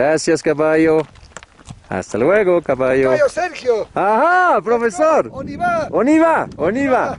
Gracias, caballo. Hasta luego, caballo. Caballo Sergio. Ajá, profesor. Oniva. Oniva, Oniva.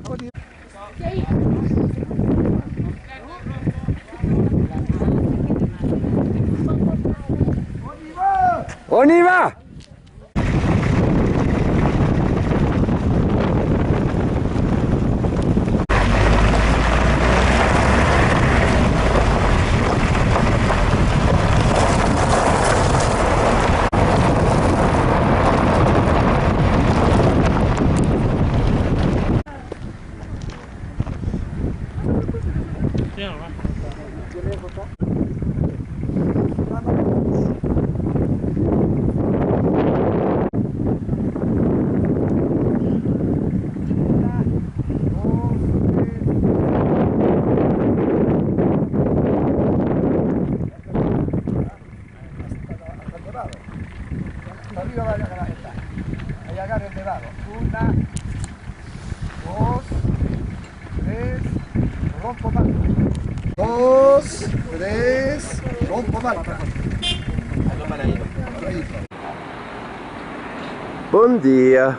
Día.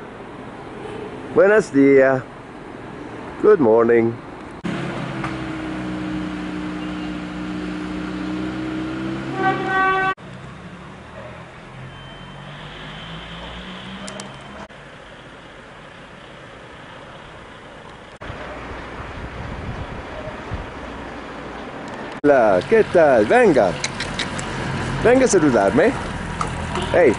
Buenos días. Good morning. Hola, ¿qué tal? Venga. Venga a saludarme. Hey,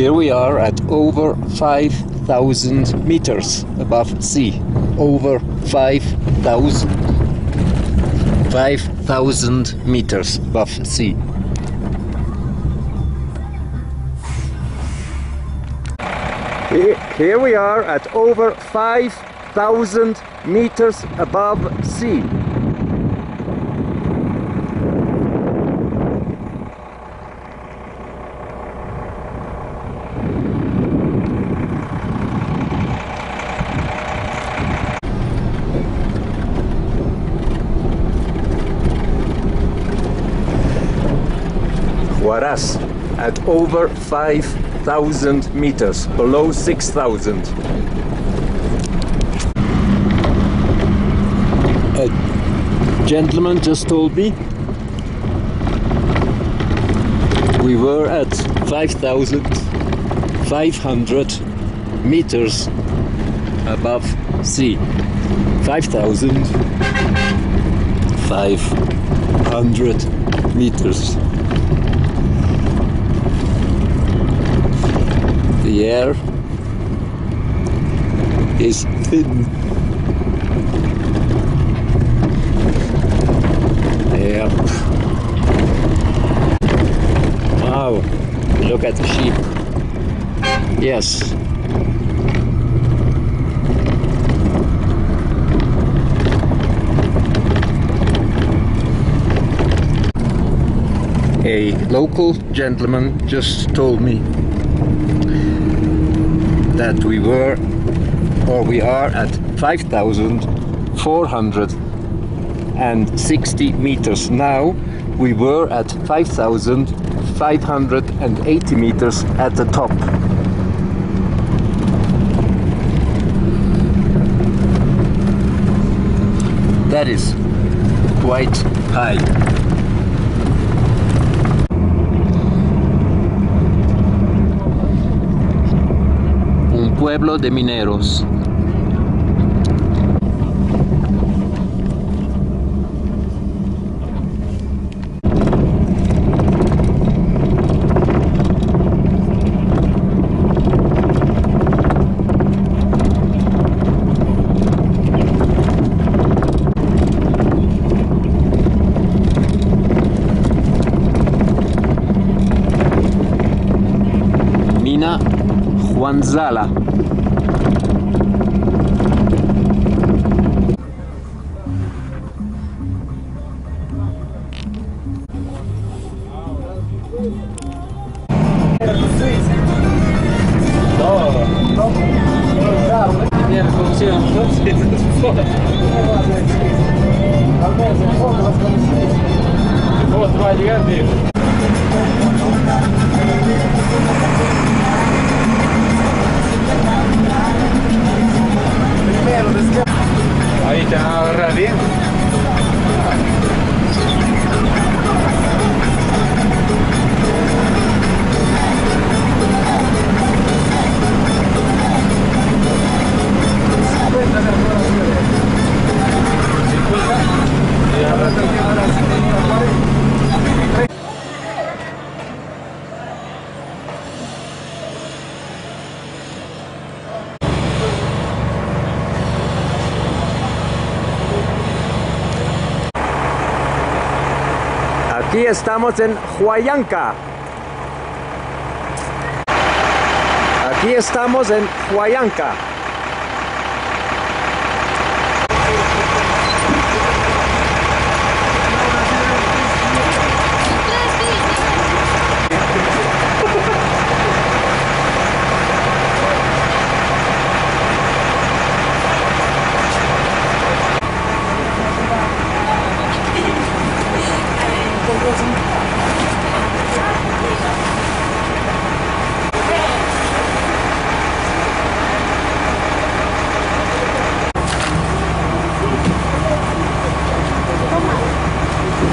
Here we are at over 5,000 meters above sea. Over 5,000. 5,000 meters above sea. Here, here we are at over 5,000 meters above sea. Huaraz at over 5,000 meters, below 6,000. A gentleman just told me we were at 5,500 meters above sea. 5,500 meters. The air is thin. Yep. Wow, look at the sheep. Yes. A local gentleman just told me that we were or we are at 5,460 meters now. We were at 5,580 meters at the top. That is quite high. Pueblo de mineros. Mina Juanzala. Ahí te van a agarrar bien. Aquí estamos en Huayanca. Aquí estamos en Huayanca.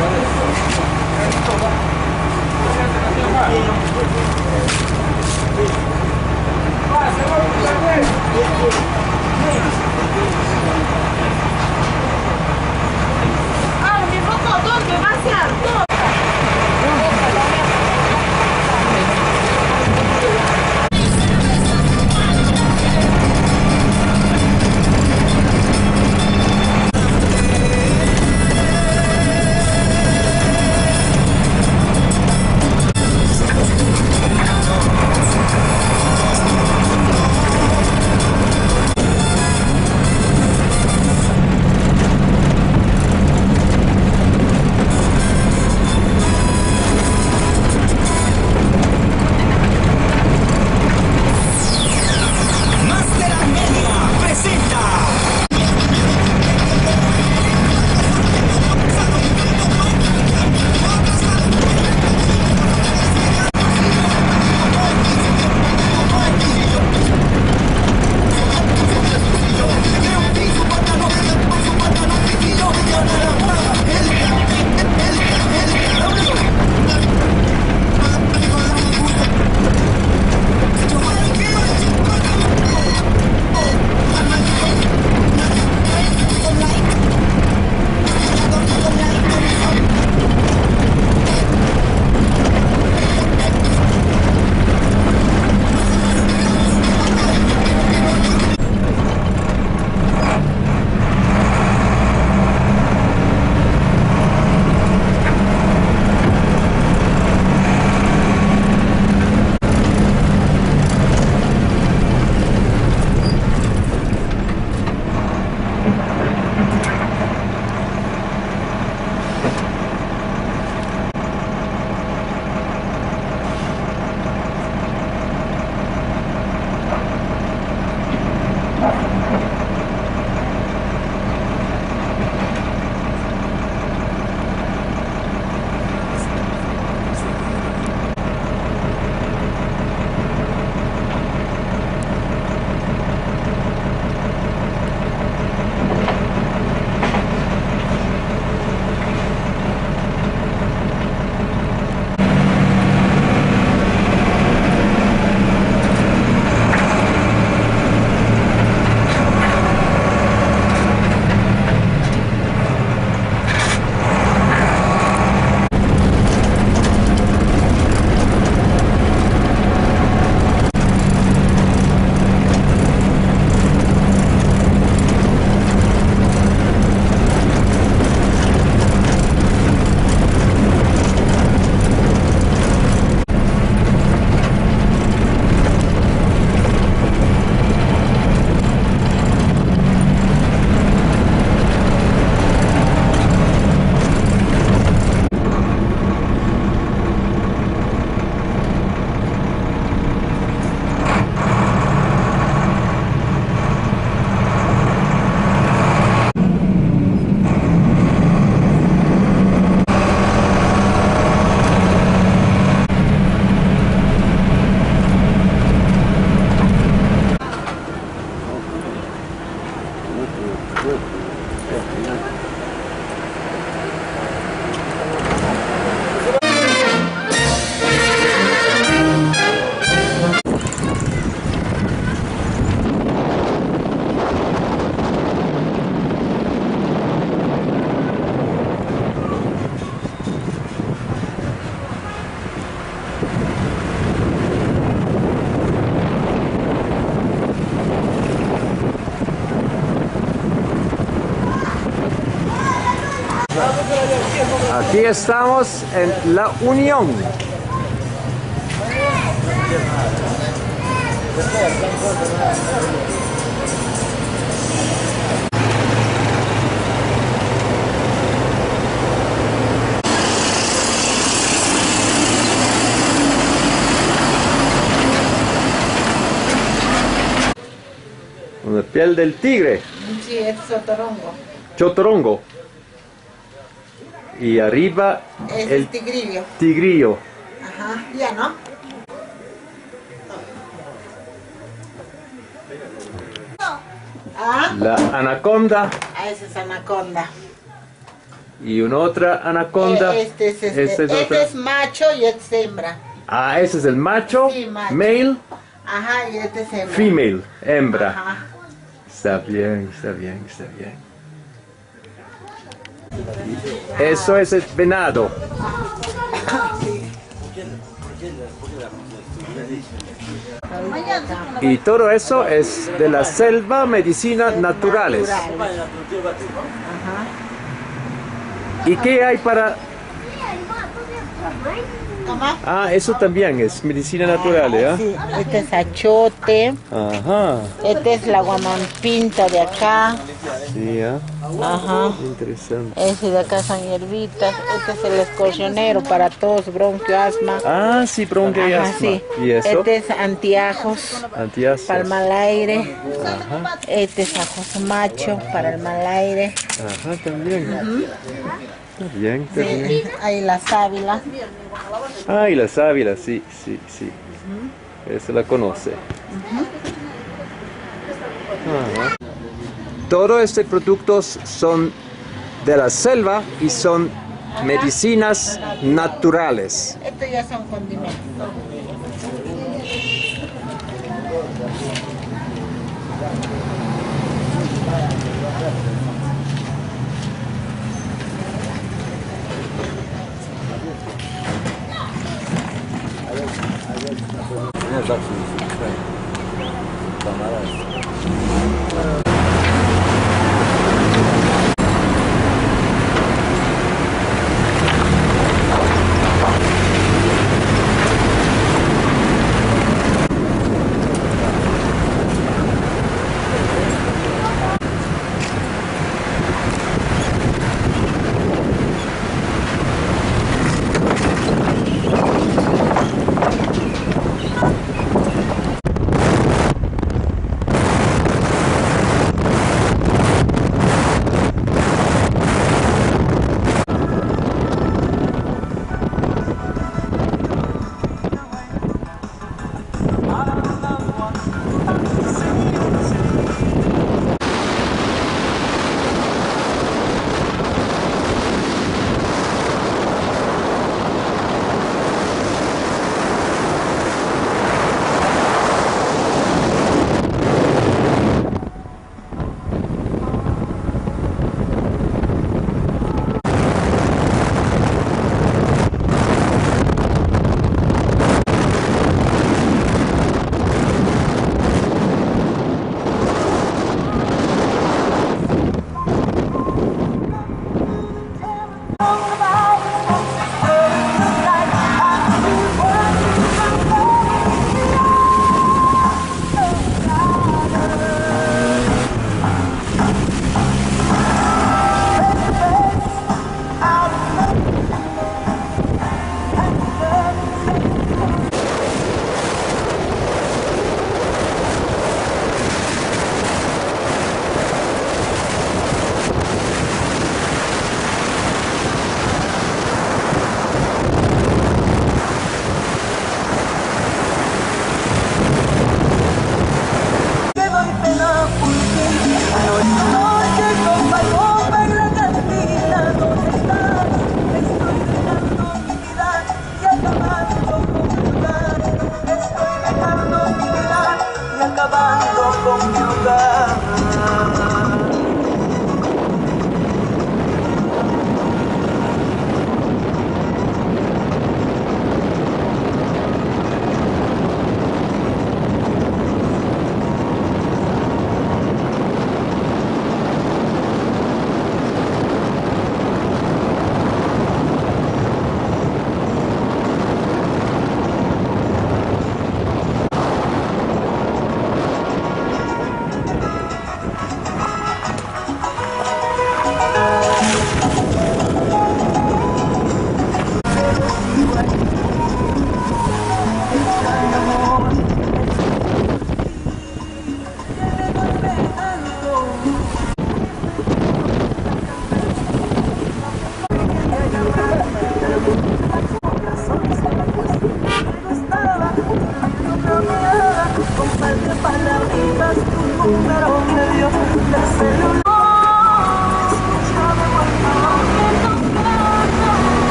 哎，行了，别说了。这边这个电话。哎，行了，别说了。啊，你跑到哪里？哪里？Aquí estamos en La Unión. Con la piel del tigre, Sí, es sotorongo. chotorongo. Y arriba Es el tigrillo. tigrillo. Ajá, ya no. Ah, La anaconda ah, esa es anaconda. y una otra anaconda. Eh, Este es, este, es este es macho y este es hembra. Ah, ese es el macho. Sí, macho. Male, Ajá, y este es hembra. female, hembra. Ajá. Está bien, está bien, está bien. Eso es el venado. Y todo eso es de la selva, medicinas naturales. Natural. ¿Y qué hay para...? Ah, eso también es medicina natural, ¿eh? Sí, este es achote, Ajá, este es la guamampinta de acá, sí, ¿ah? ajá, interesante. ese de acá son hierbitas, este es el escorcionero para tos, bronquio, asma, Ah, sí, bronquio y ajá, asma. sí, ¿Y eso? este es antiajos, Antiasmas. para el mal aire, este es ajos macho para el mal aire, Ajá, también bien, qué sí. bien. Ahí la sábila. Ah, y la sábila, sí, sí, sí. Uh -huh. Esa la conoce. Uh -huh. ah. Todos estos productos son de la selva y son medicinas naturales. Estos ya son condimentos. 닫습니다.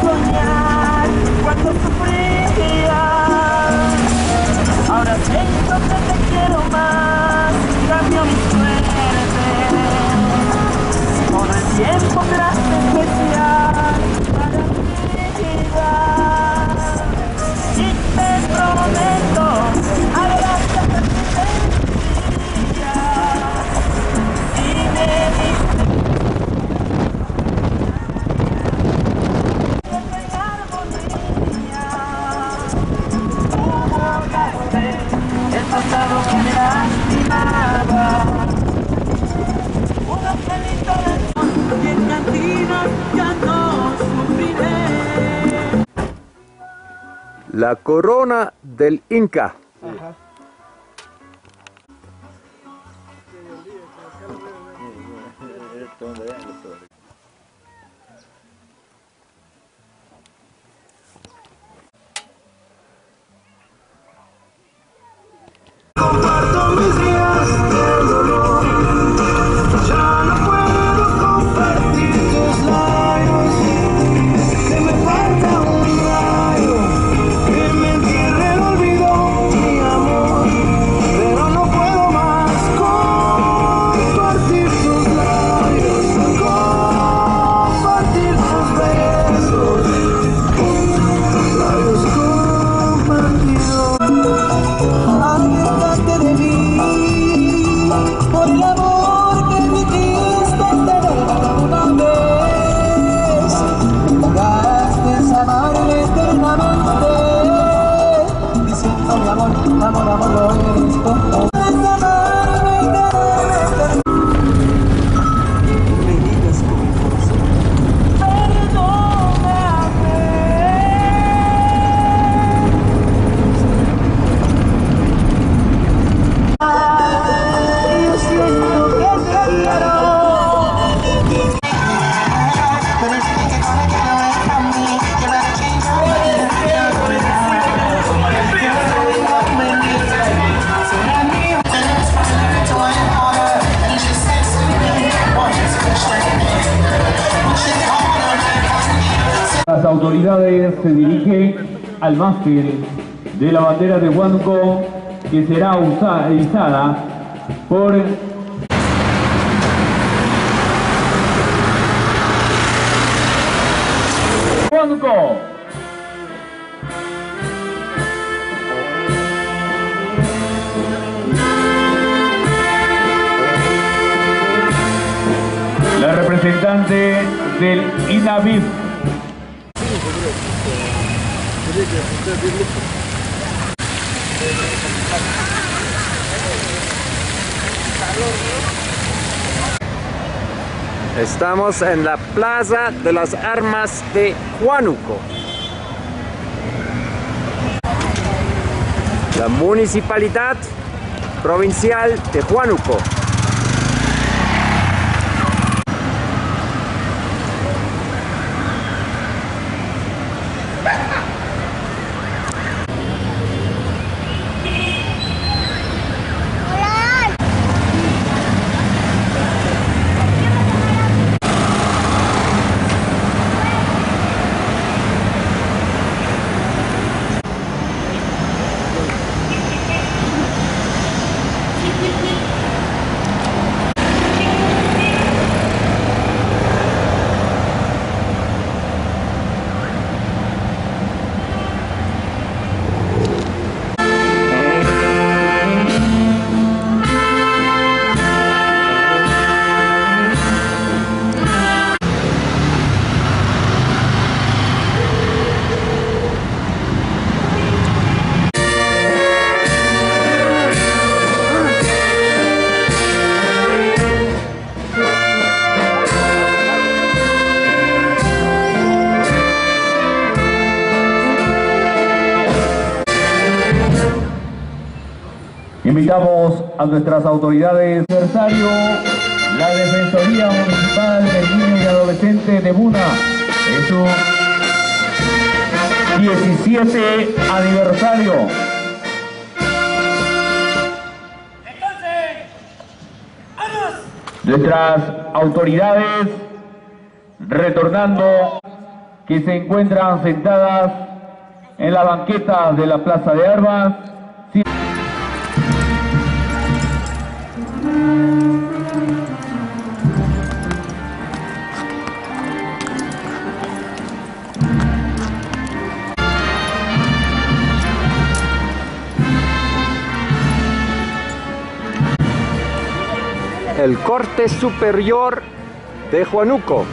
soñar cuando sufría. Ahora tengo que te quiero más, cambio mi suerte. Con el tiempo La corona del Inca. se dirige al mástil de la bandera de Huánuco que será usada, por Huánuco. La representante del INAVIP Estamos en la Plaza de las Armas de Huánuco. La Municipalidad Provincial de Huánuco. A nuestras autoridades. Aniversario, la Defensoría Municipal del Niño y Adolescente de Buna en su 17 aniversario. Nuestras autoridades retornando que se encuentran sentadas en la banqueta de la Plaza de Armas. El corte superior de Juanuco.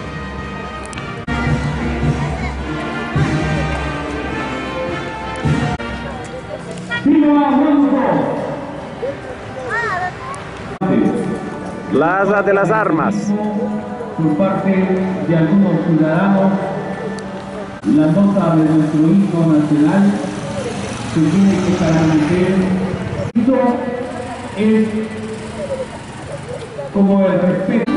Plaza de las Armas. Por parte de algunos ciudadanos, la nota de nuestro himno nacional se tiene que caramelar. Esto es como el.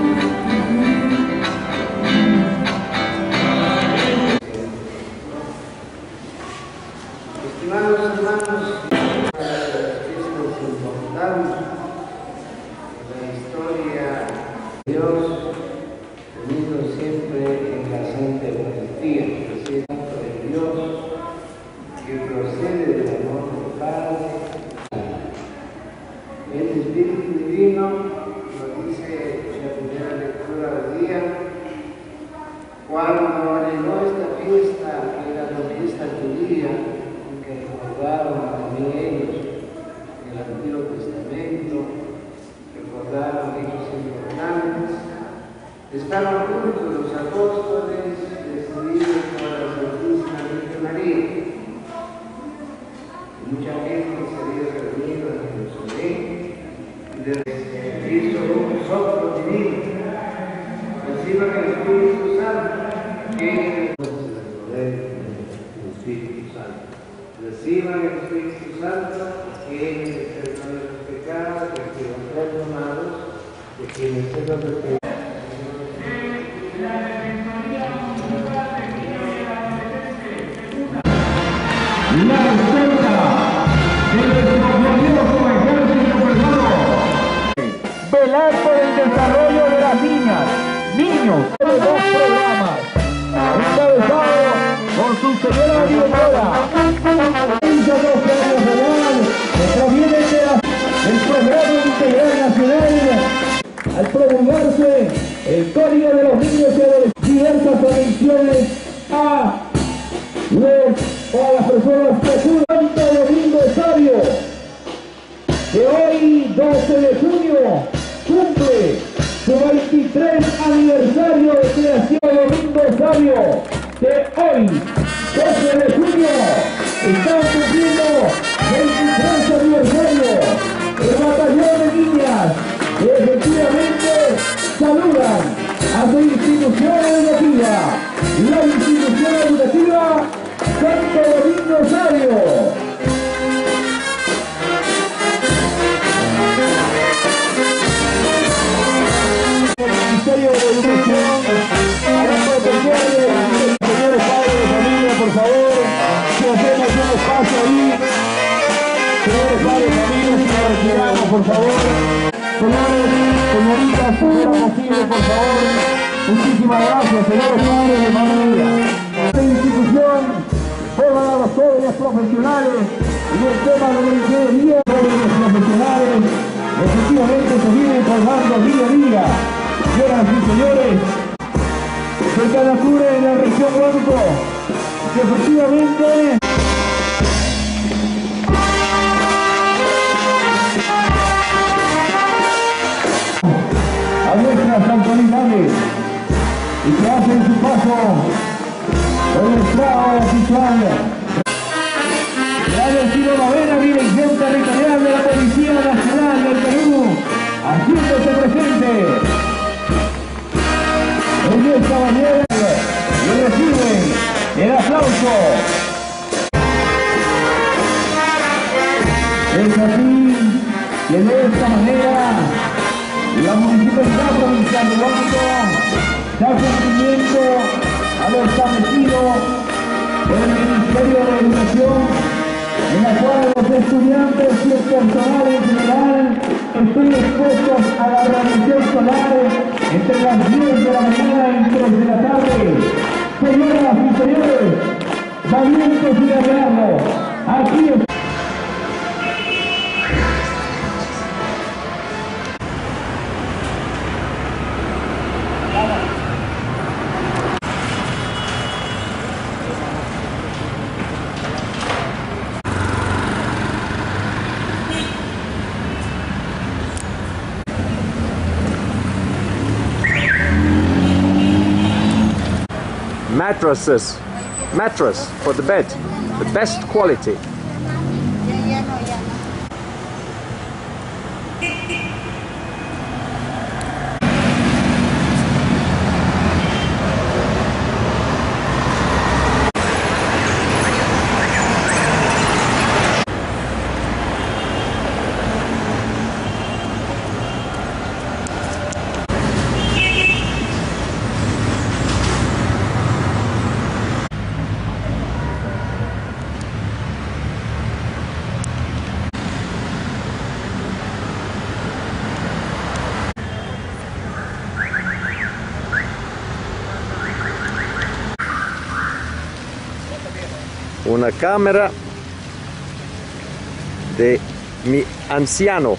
Sabio, que hoy, 12 de junio, están cumpliendo por favor, señores, señoritas, si fuera posible, por favor, muchísimas gracias, señores padres de familia. Esta institución forman a los jóvenes profesionales y el tema de la ingeniería, jóvenes profesionales, efectivamente se vienen colgando día a día. Señoras y señores, de cada cura en la región Huánuco, que efectivamente a nuestras autoridades y que hacen su paso el Estado oficial. La decimonovena Dirección Territorial de la Policía Nacional del Perú, haciéndose presente en esta mañana y reciben el aplauso. Es así que de esta manera la municipalidad provincial de Huánuco da cumplimiento a lo establecido por el Ministerio de Educación, en la cual los estudiantes y el personal en general estén expuestos a la radiación solar entre las 10 de la mañana y 3 de la tarde. Señoras y señores, valientes y gallardos, aquí está. Mattresses. Mattress for the bed. The best quality. Una cámara de mi anciano